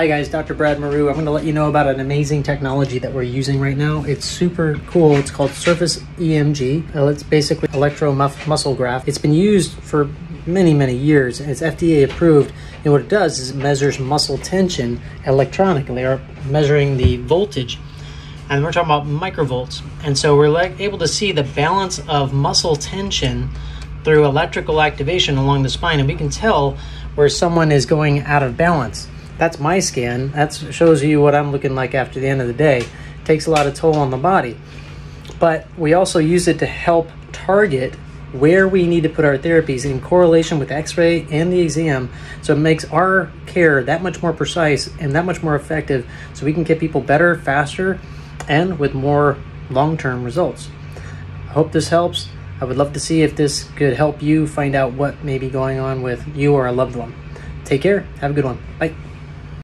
Hi guys, Dr. Brad Mouroux. I'm going to let you know about an amazing technology that we're using right now. It's super cool. It's called Surface EMG. Uh, It's basically electro muscle graft. It's been used for many, many years. It's FDA approved. And what it does is it measures muscle tension electronically or measuring the voltage. And we're talking about microvolts. And so we're like able to see the balance of muscle tension through electrical activation along the spine. And we can tell where someone is going out of balance that's my scan. That shows you what I'm looking like after the end of the day. It takes a lot of toll on the body. But we also use it to help target where we need to put our therapies in correlation with x-ray and the exam. So it makes our care that much more precise and that much more effective so we can get people better faster and with more long-term results. I hope this helps. I would love to see if this could help you find out what may be going on with you or a loved one. Take care. Have a good one. Bye